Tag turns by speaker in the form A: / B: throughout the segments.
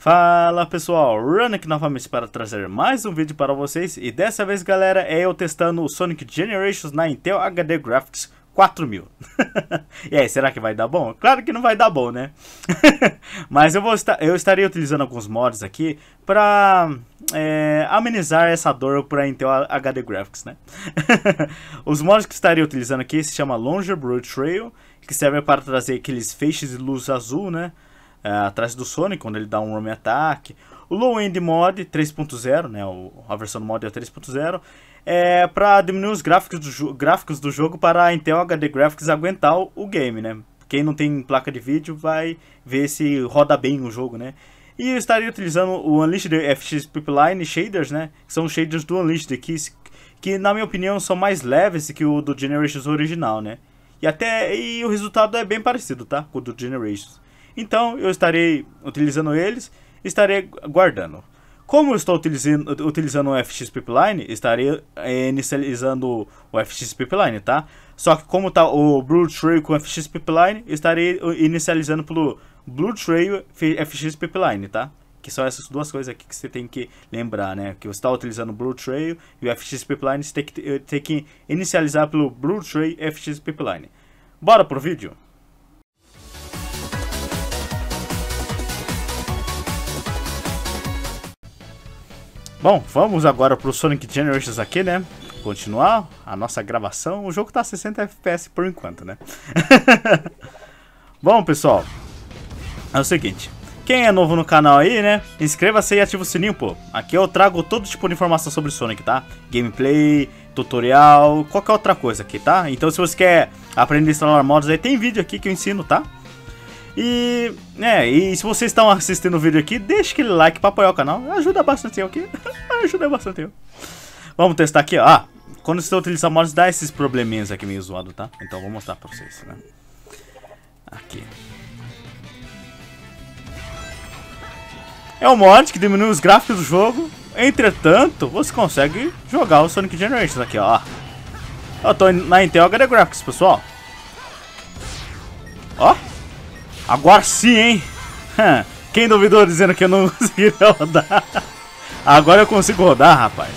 A: Fala pessoal, Run aqui novamente para trazer mais um vídeo para vocês e dessa vez galera é eu testando o Sonic Generations na Intel HD Graphics 4000 E aí, será que vai dar bom? Claro que não vai dar bom, né? Mas eu, vou estar, eu estaria utilizando alguns mods aqui para é, amenizar essa dor para Intel HD Graphics, né? Os mods que estaria utilizando aqui se chama Longer Broad Trail Que serve para trazer aqueles feixes de luz azul, né? É, atrás do Sonic, quando ele dá um roam attack. O Low End Mod 3.0, né, a versão do mod é 3.0, é para diminuir os gráficos do, gráficos do jogo para a Intel HD Graphics aguentar o, game, né? Quem não tem placa de vídeo vai ver se roda bem o jogo, né? E eu estaria utilizando o Unleashed FX Pipeline Shaders, né? Que são shaders do Unleashed, que, que na minha opinião são mais leves que o do Generations original, né? E até e o resultado é bem parecido, tá? Com o do Generations. Então eu estarei utilizando eles, estarei guardando. Como eu estou utilizando, utilizando o FX Pipeline, estarei eh, inicializando o FX Pipeline, tá? Só que como está o Blue Trail com FX Pipeline, estarei inicializando pelo Blue Trail FX Pipeline, tá? Que são essas duas coisas aqui que você tem que lembrar, né? Que você está utilizando o Blue Trail e o FX Pipeline, você tem que, tem que inicializar pelo Blue Trail FX Pipeline. Bora pro vídeo? Bom, vamos agora pro Sonic Generations aqui, né? Continuar a nossa gravação. O jogo tá a 60 FPS por enquanto, né? Bom, pessoal, é o seguinte. Quem é novo no canal aí, né? Inscreva-se e ativa o sininho, pô. Aqui eu trago todo tipo de informação sobre Sonic, tá? Gameplay, tutorial, qualquer outra coisa aqui, tá? Então se você quer aprender a instalar mods aí, tem vídeo aqui que eu ensino, tá? E, é, e se vocês estão assistindo o vídeo aqui, deixa aquele like para apoiar o canal. Ajuda bastante eu aqui. Ajuda bastante eu. Vamos testar aqui, ó. Ah, quando você utiliza mods, dá esses probleminhas aqui meio zoado, tá? Então vou mostrar pra vocês, né? Aqui. É um mod que diminui os gráficos do jogo. Entretanto, você consegue jogar o Sonic Generations aqui, ó. Eu tô na Intel HD Graphics, pessoal. Ó. Agora sim, hein? Quem duvidou dizendo que eu não conseguiria rodar? Agora eu consigo rodar, rapaz.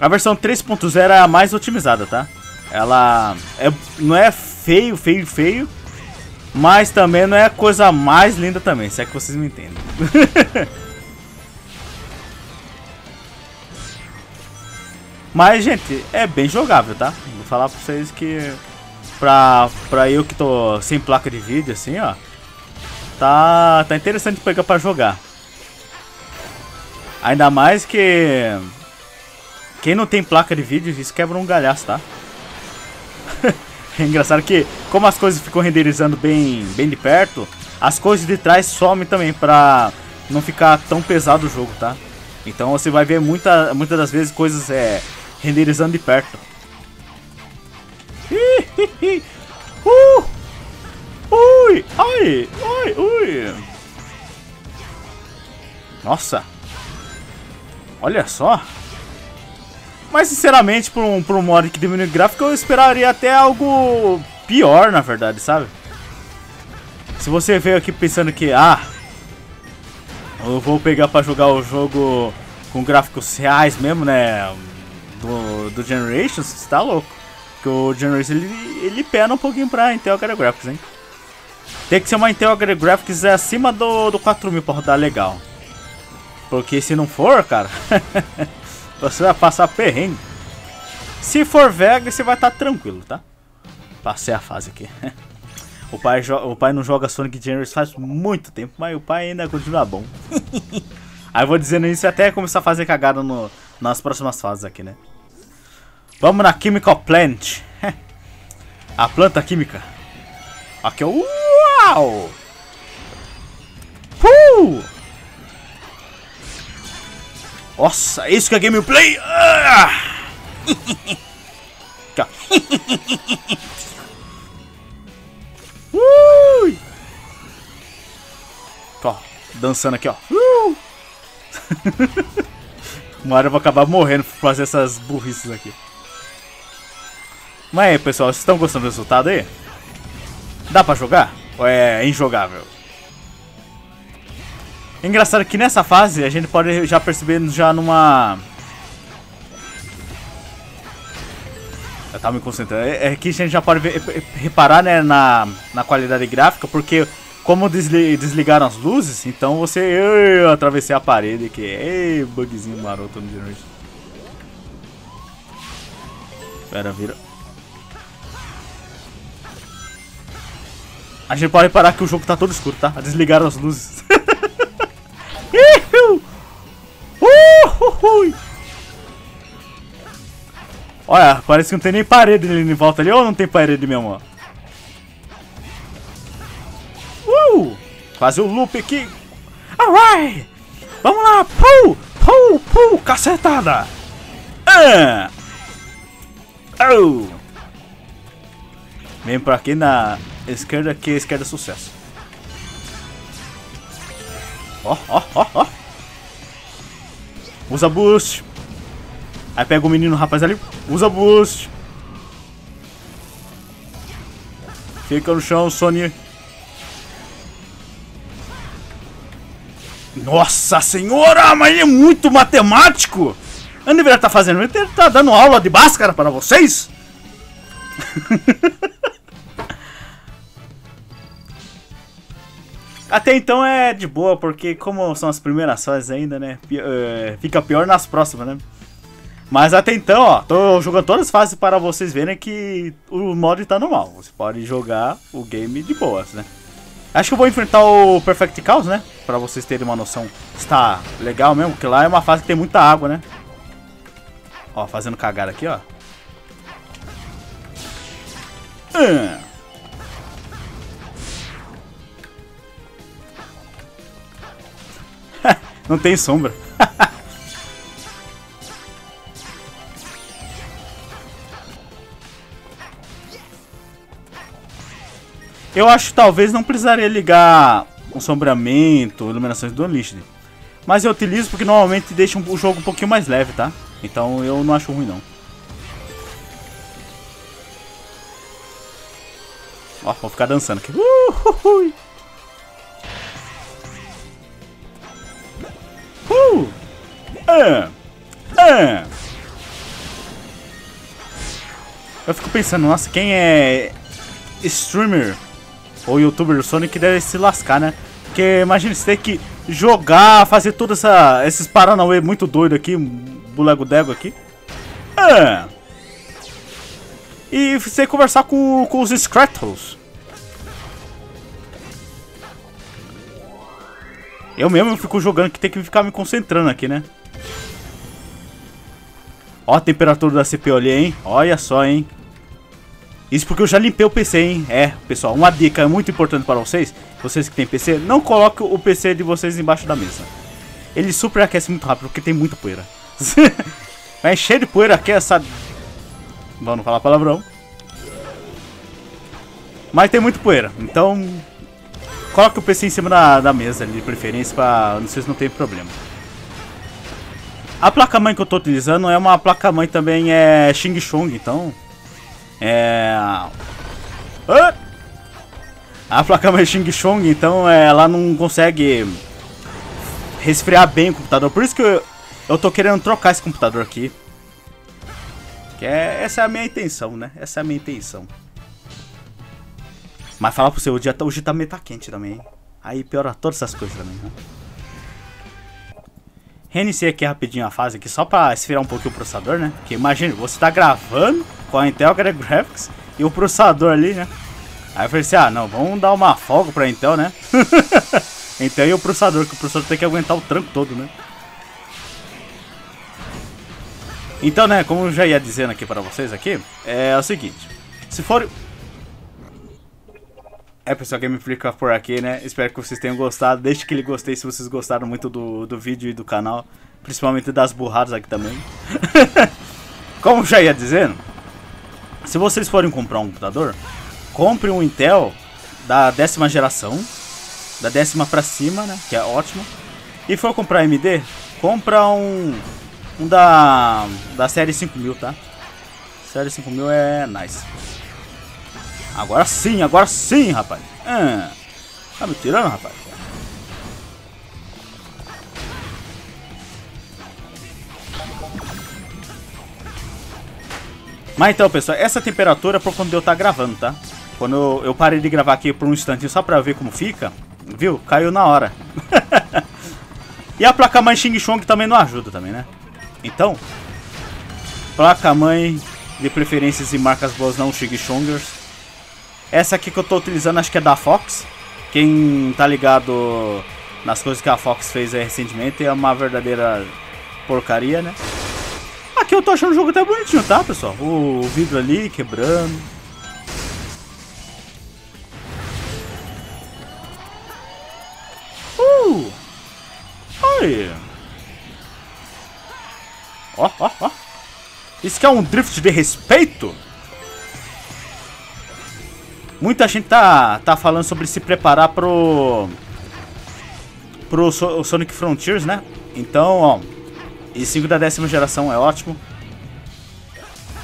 A: A versão 3.0 é a mais otimizada, tá? Ela é, não é feio, feio, feio. Mas também não é a coisa mais linda também, se é que vocês me entendem. mas, gente, é bem jogável, tá? Vou falar pra vocês que pra, pra eu que tô sem placa de vídeo, assim, ó. Tá, tá interessante pegar pra jogar. Ainda mais que... Quem não tem placa de vídeo, isso quebra um galhaço, tá? é engraçado que, como as coisas ficam renderizando bem, bem de perto, as coisas de trás somem também pra não ficar tão pesado o jogo, tá? Então você vai ver muita, muitas das vezes coisas é, renderizando de perto. Uh! Ui! Ai! Ai! Ui! Nossa! Olha só! Mas sinceramente, por um, por um mod que diminui gráfico, eu esperaria até algo pior, na verdade, sabe? Se você veio aqui pensando que, ah, eu vou pegar pra jogar o jogo com gráficos reais mesmo, né? Do, do Generations, você tá louco. Porque o Generation ele, ele pena um pouquinho pra Intel Graphics, hein? Tem que ser uma Intel Graphics acima do, do 4000 pra rodar legal. Porque se não for, cara, você vai passar perrengue. Se for Vega, você vai estar tá tranquilo, tá? Passei a fase aqui. o, pai o pai não joga Sonic Generation faz muito tempo, mas o pai ainda continua bom. Aí eu vou dizendo isso até começar a fazer cagada no, nas próximas fases aqui, né? Vamos na Chemical Plant. A planta química. Aqui, uau! Uh! Nossa, isso que é gameplay! Ah! Ui! Ó, dançando aqui, ó. Uma hora eu vou acabar morrendo por fazer essas burrices aqui. Mas aí, pessoal, vocês estão gostando do resultado aí? Dá pra jogar? Ou é injogável? Engraçado que nessa fase a gente pode já perceber já numa... Eu tava me concentrando. É, é que a gente já pode ver, reparar né, na, na qualidade gráfica, porque como desli desligaram as luzes, então você... Eu, atravessei a parede que é bugzinho maroto no Generation. Pera, vira. A gente pode reparar que o jogo tá todo escuro, tá? Desligaram as luzes. Olha, parece que não tem nem parede ali em volta ali. Ou não tem parede mesmo, ó. Uh! Fazer o loop aqui. Alright! Vamos lá! Pull! Pull! Pull! Cacetada! Ah! Oh! Vem pra aqui na esquerda, que a esquerda é sucesso. Ó, ó, ó, ó! Usa boost! Aí pega o menino rapaz ali, usa boost! Fica no chão, Sony. Nossa senhora, mas ele é muito matemático! Eu não deveria estar fazendo isso, ele tá dando aula de Bhaskara para vocês? Até então é de boa, porque como são as primeiras fases ainda, né? Eh, fica pior nas próximas, né? Mas até então, ó, tô jogando todas as fases para vocês verem que o mod tá normal. Você pode jogar o game de boas, né? Acho que eu vou enfrentar o Perfect Chaos, né? Pra vocês terem uma noção se tá legal mesmo, porque lá é uma fase que tem muita água, né? Ó, fazendo cagada aqui, ó. Hum. Não tem sombra. Eu acho que talvez não precisaria ligar sombreamento, iluminações do Unleashed. Mas eu utilizo porque normalmente deixa o jogo um pouquinho mais leve, tá? Então eu não acho ruim não. Ó, vou ficar dançando aqui. Uh, uh. Eu fico pensando, nossa, quem é streamer ou youtuber do Sonic deve se lascar, né? Porque imagina você ter que jogar, fazer todos essa, esses paranauê muito doido aqui, bulego-dego aqui. É. E você conversar com, com os Scrattles. Eu mesmo fico jogando que tem que ficar me concentrando aqui, né? Ó a temperatura da CPU ali, hein? Olha só, hein? Isso porque eu já limpei o PC, hein? É, pessoal, uma dica muito importante para vocês. Vocês que têm PC, não coloque o PC de vocês embaixo da mesa. Ele superaquece muito rápido, porque tem muita poeira. Vai encher de poeira aqui essa... Vamos falar palavrão. Mas tem muito poeira, então... Coloque o PC em cima da, da mesa, de preferência, para vocês não terem problema. A placa-mãe que eu estou utilizando é uma placa-mãe também é Xing Chong, então é... A placa-mãe Xing Chong, então, ela não consegue resfriar bem o computador. Por isso que eu, eu tô querendo trocar esse computador aqui. Que é, essa é a minha intenção, né? Essa é a minha intenção. Mas falar pro você, dia, tá, o dia também tá quente também. Aí piora todas essas coisas também, né? Reiniciei aqui rapidinho a fase aqui só pra esfriar um pouquinho o processador, né? Porque imagina, você tá gravando com a Intel Graphics e o processador ali, né? Aí eu falei assim, ah não, vamos dar uma folga pra Intel, né? Intel e o processador, que o processador tem que aguentar o tranco todo, né? Então, né, como eu já ia dizendo aqui para vocês aqui, é o seguinte. Se for é, pessoal, Game fica por aqui, né? Espero que vocês tenham gostado. Deixe que ele gostei se vocês gostaram muito do, do vídeo e do canal. Principalmente das burradas aqui também. Como já ia dizendo, se vocês forem comprar um computador, compre um Intel da décima geração. Da décima pra cima, né? Que é ótimo. E for comprar AMD, compra um, um da, da série 5000, tá? Série 5000 é nice. Agora sim, agora sim, rapaz. Ah, tá me tirando, rapaz? Mas então, pessoal, essa temperatura é pra quando eu tá gravando, tá? Quando eu, eu, parei de gravar aqui por um instantinho só pra ver como fica, viu? Caiu na hora. e a placa-mãe Xing Chong também não ajuda também, né? Então, placa-mãe de preferências e marcas boas não Xing Chongers essa aqui que eu tô utilizando acho que é da Fox. Quem tá ligado nas coisas que a Fox fez recentemente é uma verdadeira porcaria, né? Aqui eu tô achando o jogo até bonitinho, tá, pessoal? O vidro ali quebrando. Uh! Aí. Ó, ó, ó. Isso que é um drift de respeito? Muita gente tá, tá falando sobre se preparar pro... Pro Sonic Frontiers, né? Então, ó, e 5 da décima geração é ótimo.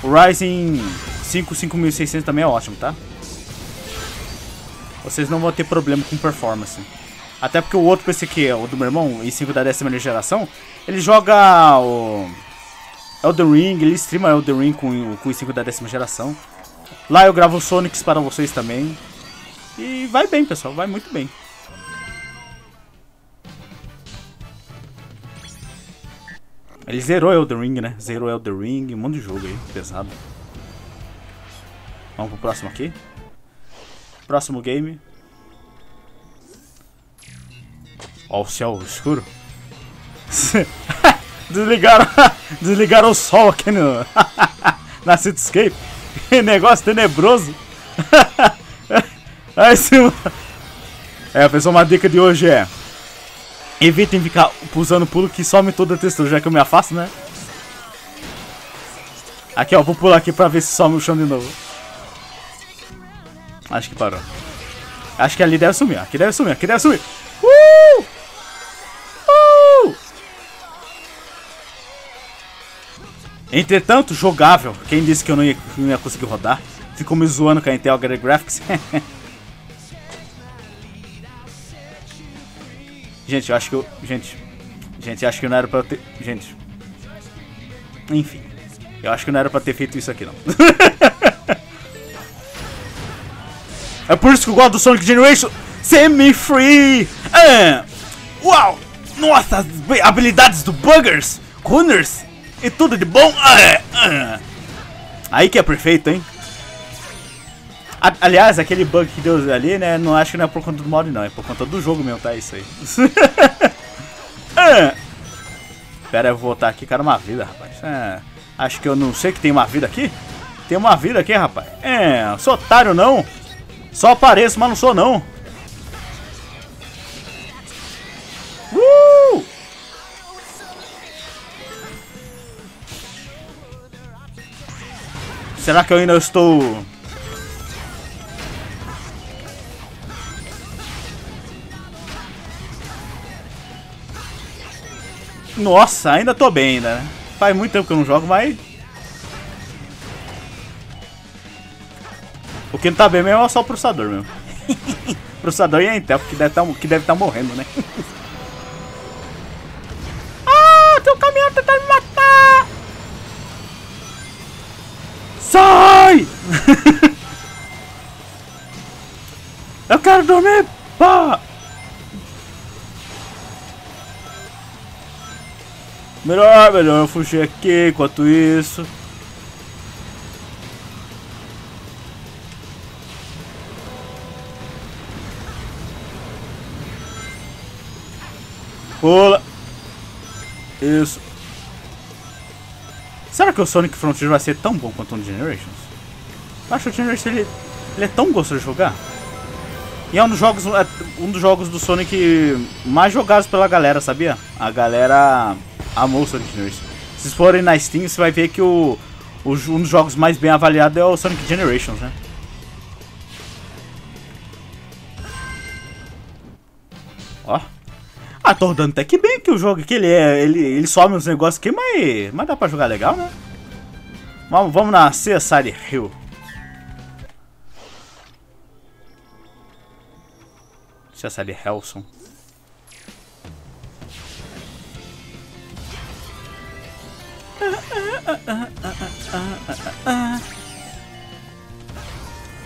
A: O Ryzen 5 5600 também é ótimo, tá? Vocês não vão ter problema com performance. Até porque o outro PC que é o do meu irmão, e 5 da décima geração, ele joga o Elden Ring, ele streama Elden Ring com, com o 5 da décima geração. Lá eu gravo Sonics para vocês também. E vai bem, pessoal, vai muito bem. Ele zerou Elden Ring, né? Zerou Elden Ring, um monte de jogo aí, pesado. Vamos pro próximo aqui. Próximo game. Ó o céu escuro. desligaram, desligaram o sol aqui no, na Cityscape. Negócio tenebroso. Aí sim. É, pessoal, uma dica de hoje é Evitem ficar usando pulo que some toda a textura, já que eu me afasto, né? Aqui, ó, vou pular aqui pra ver se some o chão de novo. Acho que parou. Acho que ali deve sumir, aqui deve sumir, aqui deve sumir. Entretanto, jogável. Quem disse que eu não ia, não ia conseguir rodar? Ficou me zoando com a Intel Graphics. Gente, eu acho que eu... Gente, gente, acho que não era pra eu ter... Gente. Enfim. Eu acho que não era pra ter feito isso aqui, não. é por isso que eu gosto do Sonic Generation Semi-Free! É. Uau! Nossa, as habilidades do Buggers, Runners e tudo de bom! É. É. Aí que é perfeito, hein? aliás, aquele bug que deu ali, né? Não acho que não é por conta do mod, não. É por conta do jogo mesmo, tá? Isso aí. é. Pera, eu vou voltar aqui, cara, uma vida, rapaz. É. Acho que eu não sei que tem uma vida aqui. Tem uma vida aqui, rapaz. É, sou otário não. Só apareço, mas não sou não. Será que eu ainda estou Nossa, ainda tô bem ainda, né? Faz muito tempo que eu não jogo, mas... O que não tá bem mesmo é só o processador mesmo. processador e a Intel, que deve tá, que deve estar tá morrendo, né? ah, teu caminhão tentando me matar! Sai! eu quero dormir! Pá! Melhor, melhor eu fugir aqui enquanto isso. Pula. Isso. Que o Sonic Frontier vai ser tão bom quanto o Generations? Eu acho que o Generations ele, ele é tão gostoso de jogar. E é um dos jogos, é um dos jogos do Sonic mais jogados pela galera, sabia? A galera amou Sonic Generations. Se forem na Steam, você vai ver que o, o, um dos jogos mais bem avaliados é o Sonic Generations, né? Ó. Ah, tô rodando até que bem que o jogo aqui, ele, é, ele, ele some uns negócios aqui, mas, mas dá pra jogar legal, né? Vamos, vamos na CSI Hill. CSI Helson.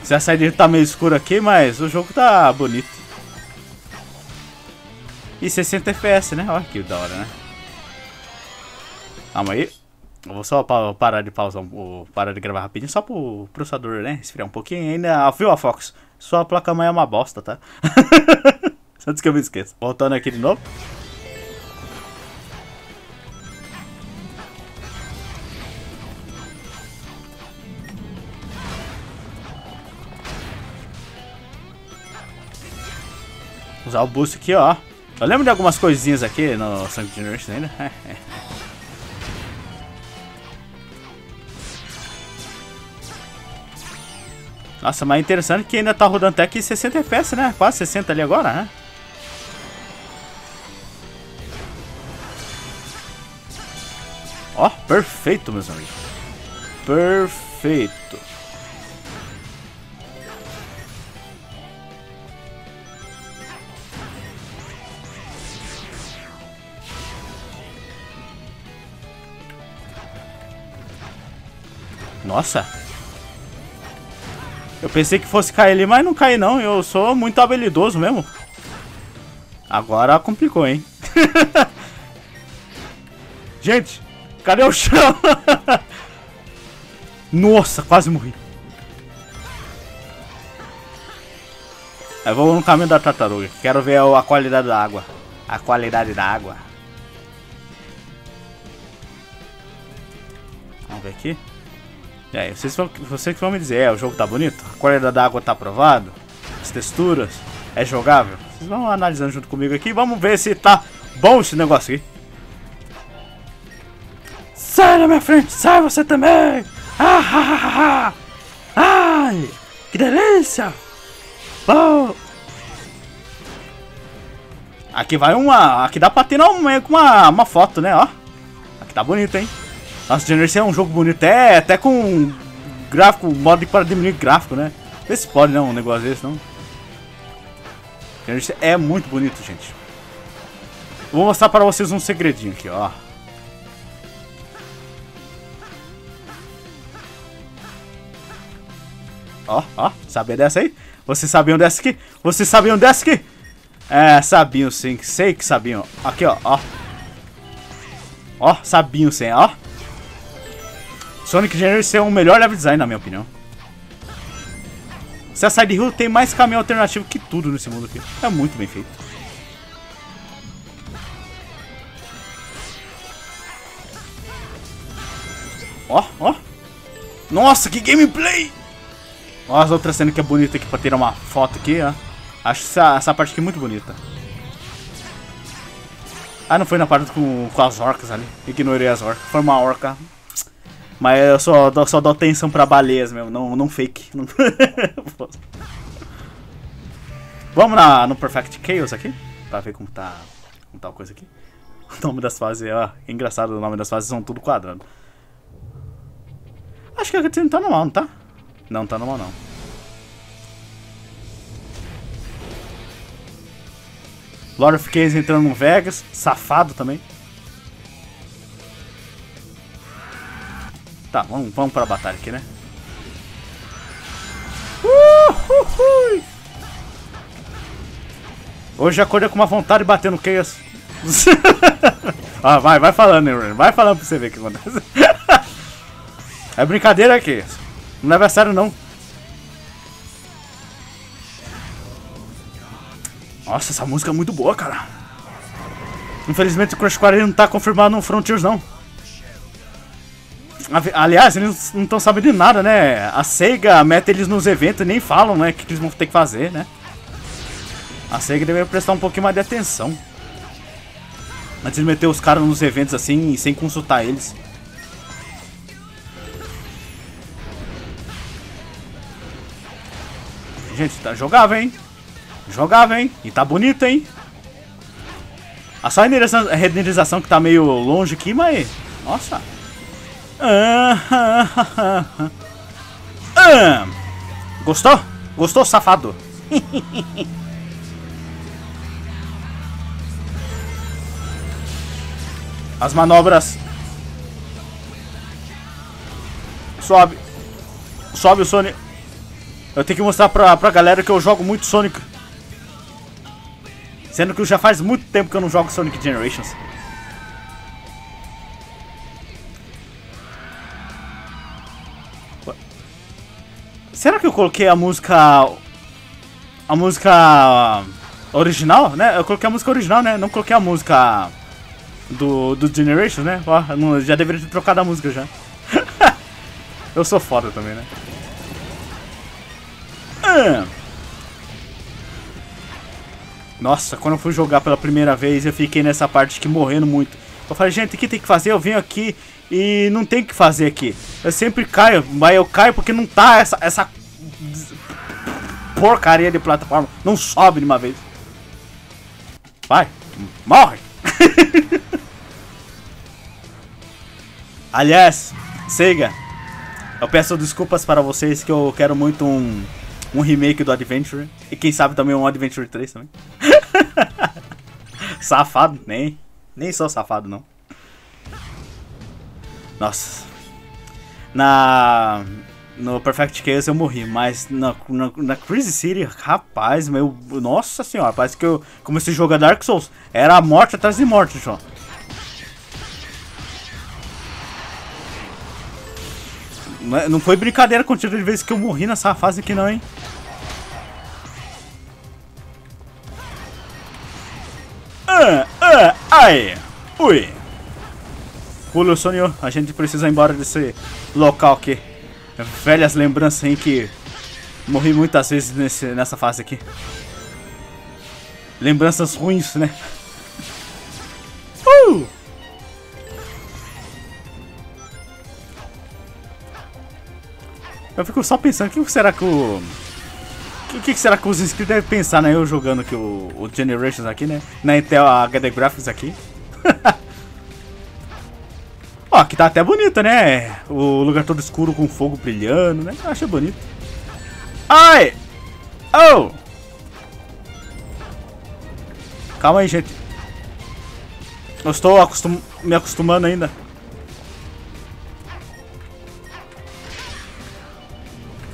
A: Se a tá meio escura aqui, mas o jogo tá bonito. E 60 FPS, né? Olha que da hora, né? Calma aí. Vou só parar de pausar, parar de gravar rapidinho, só pro processador, né? Esfriar um pouquinho ainda. Viu a Fox? Sua placa-mãe é uma bosta, tá? Antes que eu me esqueça. Voltando aqui de novo. Usar o boost aqui, ó. Eu lembro de algumas coisinhas aqui no Sonic Generation ainda. Nossa, mas é interessante que ainda tá rodando até aqui 60 FPS, né? Quase 60 ali agora, né? Ó, perfeito, meus amigos. Perfeito. Nossa. Eu pensei que fosse cair ali, mas não cai não. Eu sou muito habilidoso mesmo. Agora complicou, hein? Gente, cadê o chão? Nossa, quase morri. Eu vou no caminho da tartaruga. Quero ver a qualidade da água. A qualidade da água. Vamos ver aqui. Aí, vocês, vão, vocês vão me dizer, é, o jogo tá bonito? A qualidade da água tá aprovado? As texturas? É jogável? Vocês vão analisando junto comigo aqui, vamos ver se tá bom esse negócio aqui. Sai da minha frente, sai você também! Ah. Ai, que delícia! Bom. Aqui vai uma... Aqui dá pra ter uma, uma, uma foto, né, ó. Aqui tá bonito, hein? Nossa, Generation é um jogo bonito, até, até com gráfico, modo para diminuir gráfico, né? Vê se pode, não, um negócio desse, não. Generation é muito bonito, gente. vou mostrar para vocês um segredinho aqui, ó. Ó, ó, sabia dessa aí? Vocês sabiam dessa aqui? Vocês sabiam dessa aqui? É, sabiam sim, sei que sabiam. Aqui, ó, ó. Ó, sabiam sim, ó. Sonic Generation é o melhor level design, na minha opinião. Se a Side Hill tem mais caminho alternativo que tudo nesse mundo aqui. É muito bem feito. Ó, ó. Nossa, que gameplay! Ó as outras cenas que é bonita aqui pra tirar uma foto aqui, ó. Acho essa, essa parte aqui muito bonita. Ah, não foi na parte com, com as orcas ali. Ignorei as orcas. Foi uma orca mas eu só, só dou atenção pra baleias mesmo, não, não fake. Vamos na, no Perfect Chaos aqui, pra ver como tá, como tá a coisa aqui. O nome das fases, ó, é engraçado, o nome das fases são tudo quadrado. Acho que a cutscene tá normal, não tá? Não, tá normal não. Lord of Chaos entrando no Vegas, safado também. Tá, vamos, vamos pra batalha aqui, né? Uh, Hoje acordei com uma vontade de bater no Chaos. ah, vai, vai falando, né, Vai falando pra você ver o que acontece. é brincadeira aqui. Não leva a sério, não. Nossa, essa música é muito boa, cara. Infelizmente o Crush 40 não tá confirmado no Frontiers, não. Aliás, eles não estão sabendo de nada, né? A SEGA mete eles nos eventos e nem falam, né? O que, eles vão ter que fazer, né? A SEGA deveria prestar um pouquinho mais de atenção. Antes de meter os caras nos eventos assim, sem consultar eles. Gente, tá jogável, hein? Jogável, hein? E tá bonito, hein? A só a renderização que tá meio longe aqui, mas... Nossa... Gostou? Gostou, safado? As manobras Sobe. Sobe o Sonic. Eu tenho que mostrar pra, pra galera que eu jogo muito Sonic. Sendo que já faz muito tempo que eu não jogo Sonic Generations. Será que eu coloquei a música... A música original, né? Eu coloquei a música original, né? Não coloquei a música do, do Generations, né? Ó, já deveria ter trocado a música já. eu sou foda também, né? Ah. Nossa, quando eu fui jogar pela primeira vez, eu fiquei nessa parte que morrendo muito. Eu falei, gente, o que tem que fazer? Eu venho aqui e não tem o que fazer aqui. Eu sempre caio, mas eu caio porque não tá essa, essa porcaria de plataforma. Não sobe de uma vez. Vai, morre! Aliás, Sega, eu peço desculpas para vocês que eu quero muito um um remake do Adventure. E quem sabe também um Adventure 3 também. safado, nem. Nem sou safado, não. Nossa. Na. No Perfect Chaos eu morri, mas na, na, na Crazy City, rapaz, meu. Nossa senhora, parece que eu comecei a jogar Dark Souls. Era morte atrás de morte, João. Não foi brincadeira com de vezes que eu morri nessa fase aqui não, hein? Ah, ah, ai! Ui! Pula, Sonho, a gente precisa ir embora desse local aqui. Velhas lembranças em que morri muitas vezes nesse, nessa fase aqui. Lembranças ruins, né? Uh! Eu fico só pensando, o que será que o... O que, será que os inscritos devem pensar, né? Eu jogando aqui o, o Generations aqui, né? Na Intel HD Graphics aqui. Ó, aqui tá até bonito, né? O lugar todo escuro com fogo brilhando, né? Achei bonito. Ai! Oh! Calma aí, gente. Eu estou acostum me acostumando ainda.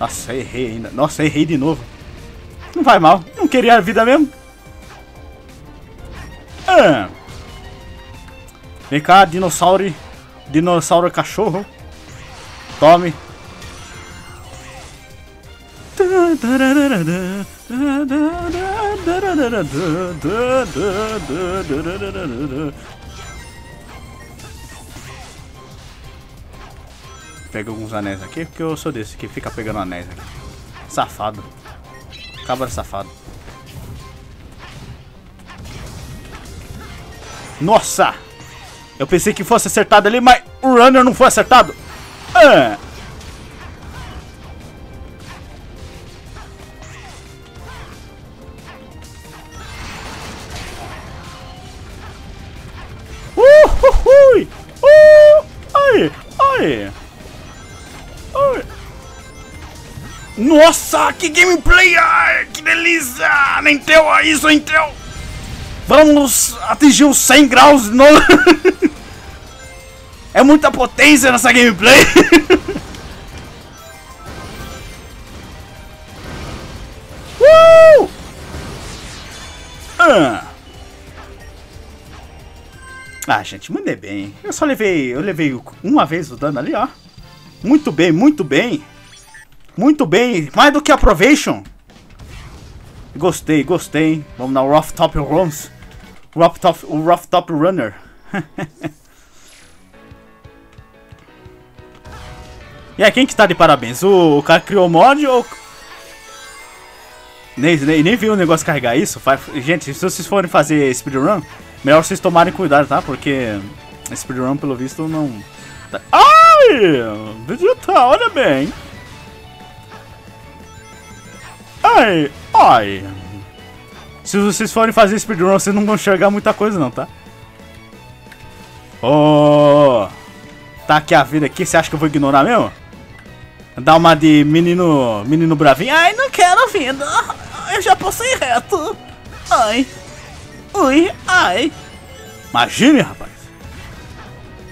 A: Nossa, errei ainda. Nossa, errei de novo. Não vai mal. Não queria a vida mesmo. Ah. Vem cá, dinossauro. Dinossauro cachorro. Tome. Pega alguns anéis aqui, porque eu sou desse que fica pegando anéis aqui. Safado. Cabra safado. Nossa! Eu pensei que fosse acertado ali, mas o runner não foi acertado. Ah. Uh, uh, uh, ai, ai. Nossa, que gameplay! Ai, que delícia! Intel, isso, Intel! Vamos atingir os 100 graus no... é muita potência nessa gameplay! uh! Ah. ah, gente, mandei bem. Eu só levei, eu levei uma vez o dano ali, ó. Muito bem, muito bem. Muito bem, mais do que aprovation. Gostei, gostei. Vamos na Rough Top Runs. Rough Top, Rough Top Runner. e aí, quem que tá de parabéns? O, o cara criou o mod ou... Nem, nem, nem viu o negócio carregar isso. Gente, se vocês forem fazer speedrun, melhor vocês tomarem cuidado, tá? Porque speedrun, pelo visto, não... Ai! Vegeta, olha bem. Ai, ai. Se vocês forem fazer speedrun, vocês não vão enxergar muita coisa não, tá? Oh, tá aqui a vida aqui, você acha que eu vou ignorar mesmo? Dá uma de menino, menino bravinho. Ai, não quero vida. Eu já passei reto. Ai. Ui, ai. Imagine, rapaz.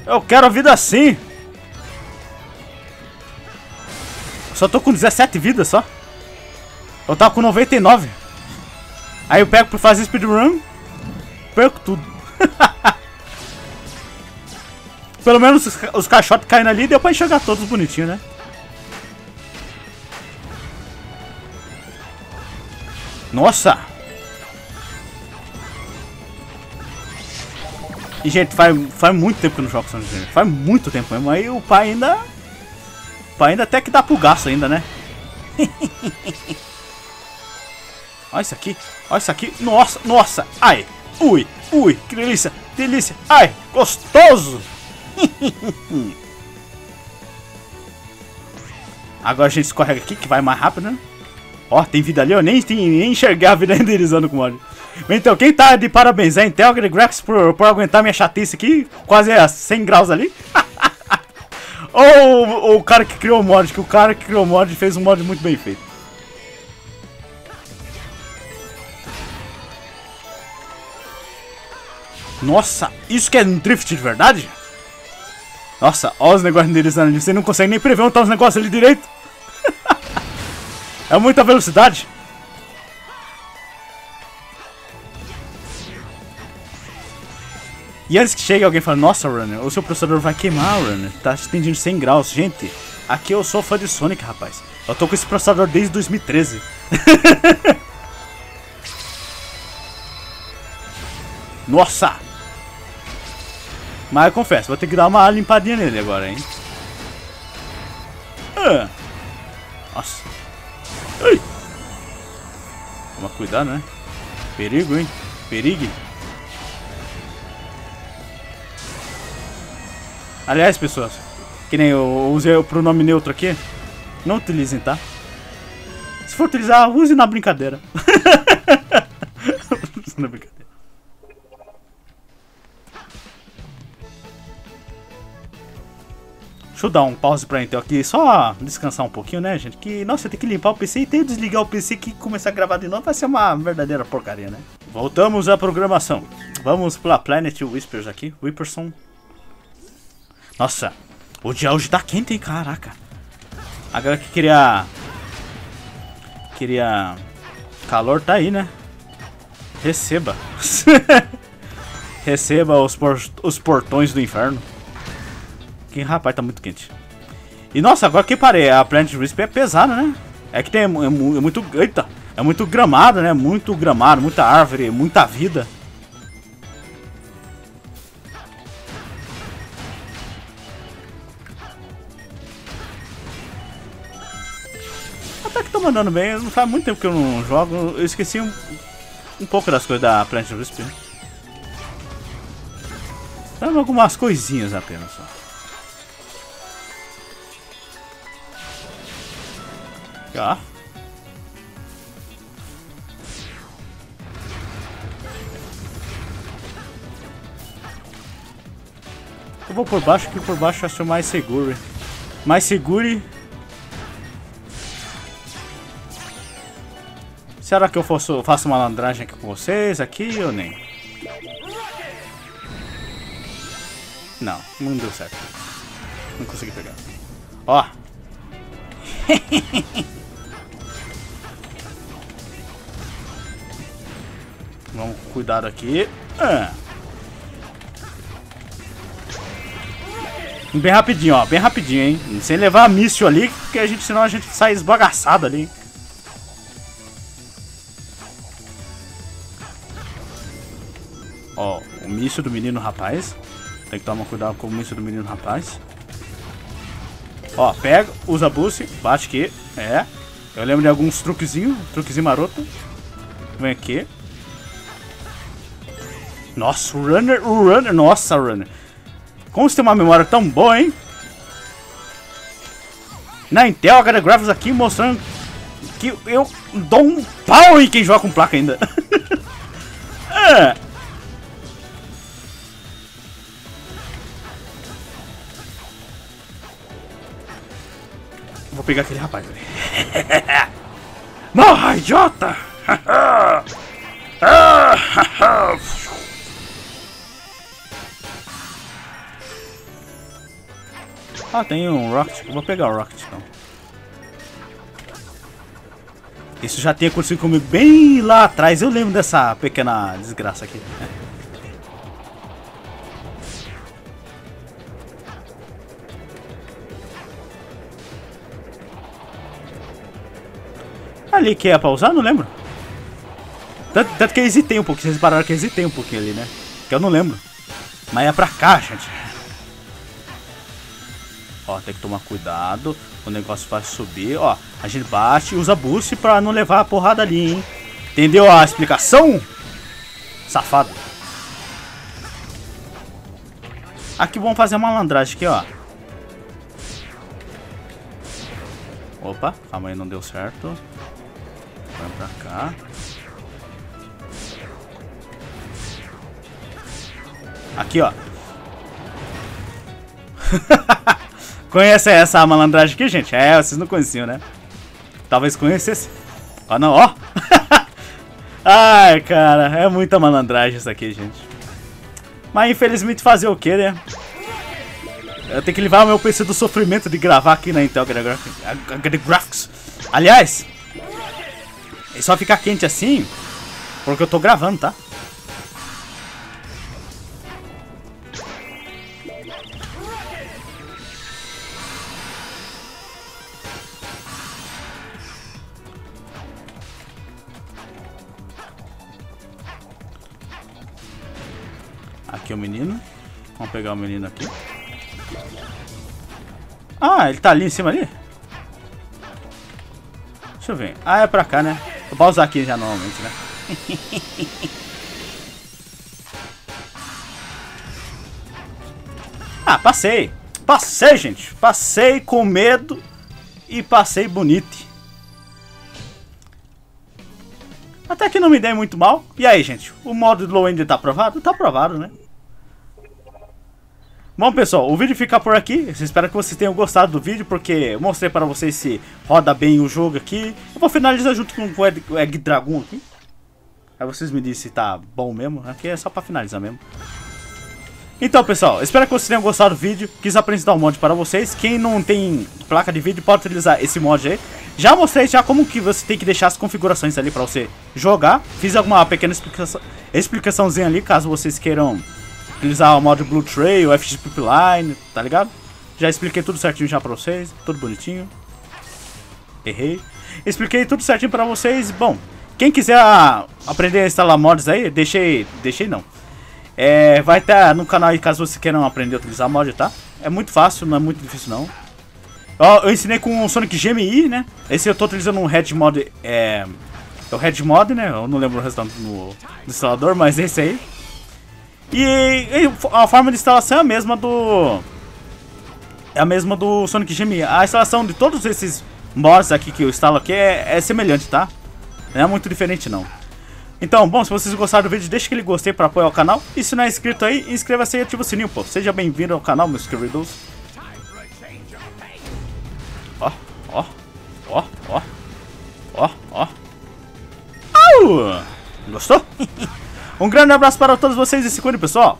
A: Eu quero vida assim. Só tô com 17 vidas só. Eu tava com 99. Aí eu pego pra fazer speedrun. Perco tudo. Pelo menos os, os caixotes caindo ali deu pra enxergar todos bonitinho, né? Nossa! E, gente, faz, faz muito tempo que eu não jogo Sonic Junior. Faz muito tempo mesmo. Aí o pai ainda... O pai ainda até que dá pro gasto ainda, né? Olha isso aqui. Olha isso aqui. Nossa, nossa. Ai. Ui, ui. Que delícia. Delícia. Ai, gostoso. Agora a gente escorrega aqui, que vai mais rápido, né? Ó, tem vida ali, eu nem, nem enxergar a vida renderizando com o mod. Então, quem tá de parabéns é Intel Graphics por, por aguentar minha chatice aqui, quase a 100 graus ali. ou, o cara que criou o mod, que o cara que criou o mod fez um mod muito bem feito. Nossa, isso que é um drift de verdade? Nossa, olha os negócios deles ali. Você não consegue nem prever onde tá os negócios ali direito. é muita velocidade. E antes que chegue alguém fala, nossa, Runner, o seu processador vai queimar, Runner. Tá estendindo 100 graus. Gente, aqui eu sou fã de Sonic, rapaz. Eu tô com esse processador desde 2013. nossa! Mas eu confesso, vou ter que dar uma limpadinha nele agora, hein? Ah. Nossa. Ai. Toma cuidado, né? Perigo, hein? Perigo. Aliás, pessoas, que nem eu usei o pronome neutro aqui, não utilizem, tá? Se for utilizar, use na brincadeira. na brincadeira. Eu dar um pause pra Intel aqui, só descansar um pouquinho, né, gente? Que, nossa, tem que limpar o PC e tem que desligar o PC que começar a gravar de novo vai ser uma verdadeira porcaria, né? Voltamos à programação. Vamos pra Planet Whispers aqui, Whipperson. Nossa, o dia hoje tá quente, hein? Caraca. Agora que queria... Queria... Calor tá aí, né? Receba. Receba os, por... os portões do inferno que rapaz, tá muito quente. E nossa, agora que parei, a Planet Risp é pesada, né? É que tem é, é, muito. Eita! É muito gramado, né? Muito gramado, muita árvore, muita vida. Até que tô mandando bem, não faz muito tempo que eu não jogo. Eu esqueci um, um pouco das coisas da Planet Risp. Né? algumas coisinhas apenas só. Ó. Eu vou por baixo, que por baixo eu acho mais seguro. Mais seguro. Será que eu faço, faço malandragem aqui com vocês, aqui ou nem? Não, não deu certo. Não consegui pegar. Ó. Vamos com cuidado aqui. Ah. Bem rapidinho, ó. Bem rapidinho, hein? Sem levar a míssil ali, porque a gente, senão a gente sai esbagaçado ali. Ó, o míssil do menino rapaz. Tem que tomar cuidado com o míssil do menino rapaz. Ó, pega, usa boost, bate aqui. É. Eu lembro de alguns truquezinhos, truquezinho maroto. Vem aqui. Nossa, o Runner, o Runner, nossa, Runner. Como você tem uma memória tão boa, hein? Na Intel, HD Graphics aqui mostrando que eu dou um pau em quem joga com placa ainda. é. Vou pegar aquele rapaz ali. Morra, idiota! Ah, tem um Rocket. Vou pegar o Rocket então. Isso já tinha acontecido comigo bem lá atrás. Eu lembro dessa pequena desgraça aqui. Ali que é pra usar, não lembro. Tanto, tanto que eu hesitei um pouquinho. Vocês pararam que eu hesitei um pouquinho ali, né? Que eu não lembro. Mas é pra cá, gente. Ó, tem que tomar cuidado. O negócio faz subir. Ó, a gente bate e usa boost pra não levar a porrada ali, hein? Entendeu a explicação? Safado. Aqui vamos fazer uma malandragem aqui, ó. Opa, calma aí, não deu certo. Vai pra cá. Aqui, ó. Conhece essa malandragem aqui, gente? É, vocês não conheciam, né? Talvez conhecesse. Ó, não, ó. Ai, cara, é muita malandragem isso aqui, gente. Mas infelizmente fazer o que, né? Eu tenho que levar o meu PC do sofrimento de gravar aqui na Intel Graphics. Aliás, é só ficar quente assim porque eu tô gravando, tá? Vamos pegar o menino aqui. Ah, ele tá ali em cima ali? Deixa eu ver. Ah, é pra cá, né? Usar aqui já normalmente, né? ah, passei. Passei, gente. Passei com medo e passei bonito. Até que não me dei muito mal. E aí, gente? O modo low end tá aprovado? Tá aprovado, né? Bom, pessoal, o vídeo fica por aqui. Espero que vocês tenham gostado do vídeo, porque mostrei para vocês se roda bem o jogo aqui. Eu vou finalizar junto com o Egg, o Egg Dragon aqui. Aí vocês me dizem se tá bom mesmo. Aqui é só para finalizar mesmo. Então, pessoal, espero que vocês tenham gostado do vídeo. Quis apresentar um mod para vocês. Quem não tem placa de vídeo pode utilizar esse mod aí. Já mostrei já como que você tem que deixar as configurações ali para você jogar. Fiz alguma pequena explicação, explicaçãozinha ali, caso vocês queiram utilizar o modo Blue Trail, FX Pipeline, tá ligado? Já expliquei tudo certinho já pra vocês, tudo bonitinho. Errei. Expliquei tudo certinho pra vocês. Bom, quem quiser aprender a instalar mods aí, deixei, deixei não. É, vai estar no canal aí caso vocês queiram aprender a utilizar mod, tá? É muito fácil, não é muito difícil não. Ó, eu ensinei com o Sonic GMI, né? Esse eu tô utilizando um Red Mod, é... É o Red Mod, né? Eu não lembro o restante no, no instalador, mas esse aí. E, e, a forma de instalação é a mesma do... É a mesma do Sonic GMI. A instalação de todos esses mods aqui que eu instalo aqui é, é semelhante, tá? Não é muito diferente, não. Então, bom, se vocês gostaram do vídeo, deixa aquele gostei para apoiar o canal. E se não é inscrito aí, inscreva-se e ativa o sininho, pô. Seja bem-vindo ao canal, meus queridos. Ó, ó, ó, ó, ó, ó. Au! Gostou? Um grande abraço para todos vocês e se cuide, pessoal.